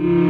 Mm-hmm.